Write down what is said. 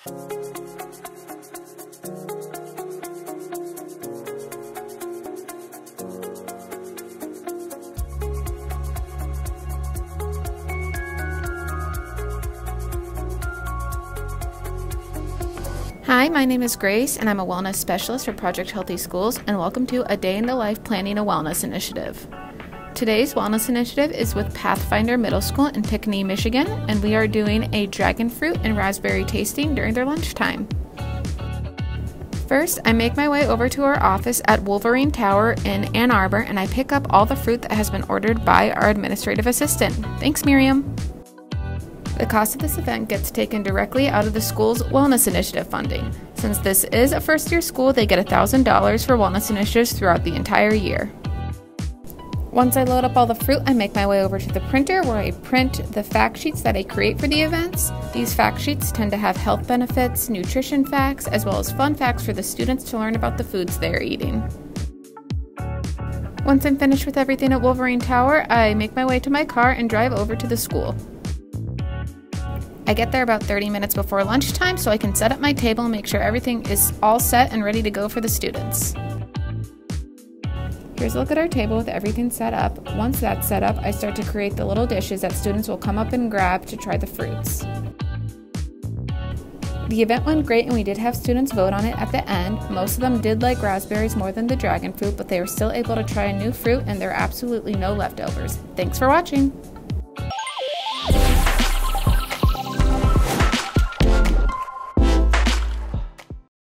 Hi, my name is Grace, and I'm a wellness specialist for Project Healthy Schools, and welcome to a Day in the Life Planning a Wellness Initiative. Today's wellness initiative is with Pathfinder Middle School in Pinckney, Michigan, and we are doing a dragon fruit and raspberry tasting during their lunchtime. First, I make my way over to our office at Wolverine Tower in Ann Arbor and I pick up all the fruit that has been ordered by our administrative assistant. Thanks, Miriam. The cost of this event gets taken directly out of the school's Wellness Initiative funding. Since this is a first year school, they get $1,000 for wellness initiatives throughout the entire year. Once I load up all the fruit, I make my way over to the printer where I print the fact sheets that I create for the events. These fact sheets tend to have health benefits, nutrition facts, as well as fun facts for the students to learn about the foods they are eating. Once I'm finished with everything at Wolverine Tower, I make my way to my car and drive over to the school. I get there about 30 minutes before lunchtime so I can set up my table and make sure everything is all set and ready to go for the students. Here's a look at our table with everything set up. Once that's set up, I start to create the little dishes that students will come up and grab to try the fruits. The event went great and we did have students vote on it at the end. Most of them did like raspberries more than the dragon fruit, but they were still able to try a new fruit and there are absolutely no leftovers. Thanks for watching!